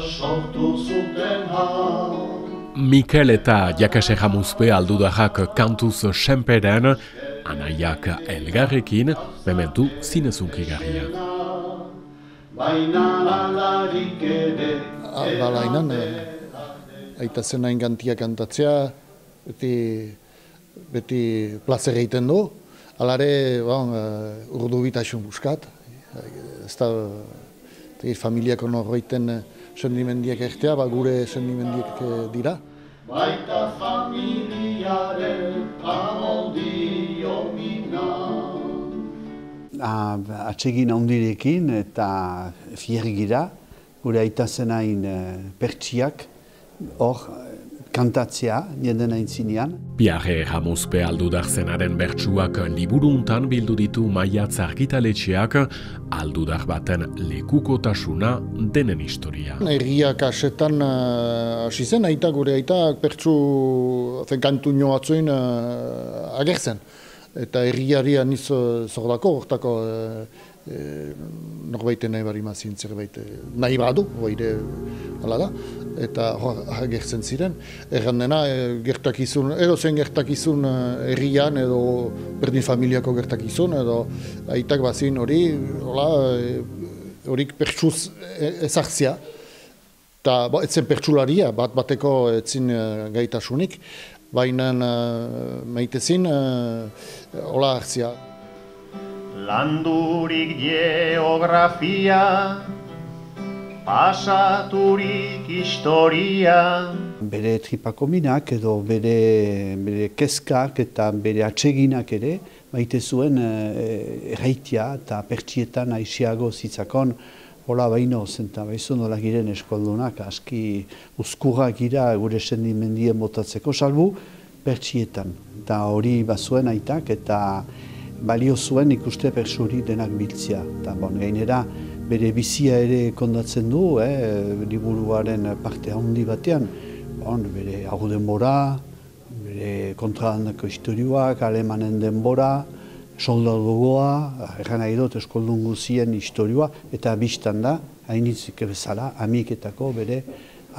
sortu zuten hau. Mikel eta Jakase Jamuzpe aldudarrak kantuz senperen, anaiak elgarrekin, mementu zinezunkigarria. Baina alarik ere, Balainan, aita zen hain gantia kantatzea, beti, beti plazer egiten du. Alare, bon, uh, urdu bitasun buskat. Ez da, tegi, familiako norroiten sendimendiak ertea, ba gure sendimendiak eh, dira. baita familiaren amoldio mina. Ah, atsegin handirekin eta fiergira, gure aita zenain uh, pertsiak, hor kantatzea, nieden aintzinean. Piarre Jamuzpe aldudar zenaren bertsuak liburuntan bildu ditu maiatz argitaletxeak aldudar baten lekukotasuna denen historia. Herriak asetan uh, hasi zen, aita gure aita pertsu kantu batzuin uh, agertzen. Eta herriari aniz uh, zordako, hortako uh, uh, norbaiten nahi bari mazin zerbait uh, nahi badu, hoire hala da, eta hor agertzen ziren. Erran dena, eh, gertakizun, edo zen gertakizun eh, herrian, edo berdin familiako gertakizun, edo aitak bazin hori, hola, eh, horik pertsuz e- ezartzia. Eta bo, etzen pertsularia, bat bateko etzin eh, gaitasunik, baina maitezin hola hartzia. Landurik geografia, pasaturik historia. Bere tripako minak edo bere, bere keskak eta bere atseginak ere, maite zuen e, erraitia eta pertsietan aixiago zitzakon, hola baino zenta baizu nola giren eskoldunak, aski uzkurrak gira gure sendimendien botatzeko salbu, pertsietan. Eta hori bazuen aitak eta balio zuen ikuste persuri denak biltzia. Eta bon, gainera bere bizia ere kondatzen du, eh, liburuaren parte handi batean, bon, bere hau denbora, bere kontralandako historioak, alemanen denbora, soldadugoa, erran nahi dut eskoldun guzien historioa, eta biztan da, hainitzik bezala, amiketako bere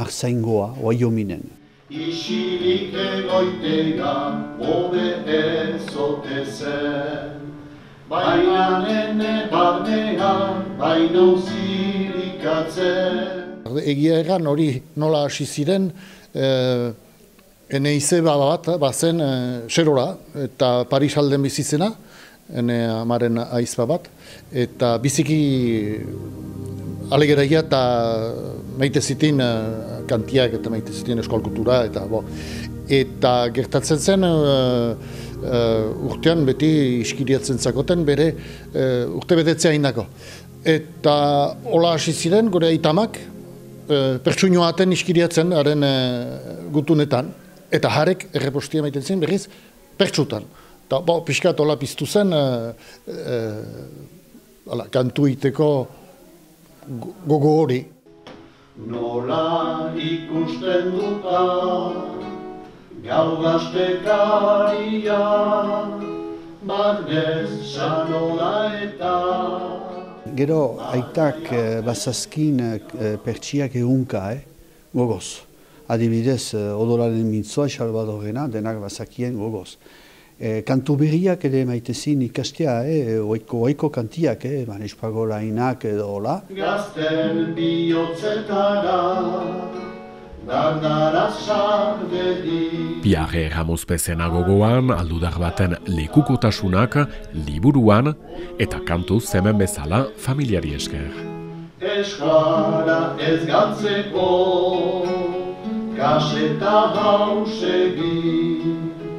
arzaingoa, oaiominen. Isilik egoitega, hobe ezote zen. Baina nene barnean, baina zirikatzen. Egia erran hori nola hasi ziren, eh, ene ize bat bazen eh, xerora, eta Paris alden bizizena, ene amaren aizpa bat, eta biziki alegeraia eta maite zitin eh, kantiak eta maite zitin eskolkultura, eta bo. Eta gertatzen zen, eh, eh, urtean beti iskiriatzen zakoten bere uh, urte betetzea indako. Eta hola hasi ziren gure aitamak, uh, pertsuinoaten iskiriatzen haren uh, gutunetan, eta harek errepostia maiten zen berriz pertsutan. Eta bo, pixkat hola piztu zen, uh, uh, hala, kantu iteko gogo hori. Nola ikusten duta, gau gaztekaria, barnez sanola eta. Gero aitak eh, bazazkin eh, pertsiak egunka, eh? gogoz. Adibidez, eh, odolaren mintzoa, Salvadorena, denak bazakien gogoz. Eh, kantu berriak ere maitezin ikastea, eh? oiko, oiko kantiak, eh? Manes Pagolainak edo hola. Gazten bihotzetara. Piarre Jamuzpe zena gogoan, aldudar baten lekukotasunak, liburuan, eta kantuz hemen bezala familiari esker. Eskara ez galtzeko, kaseta hausegi.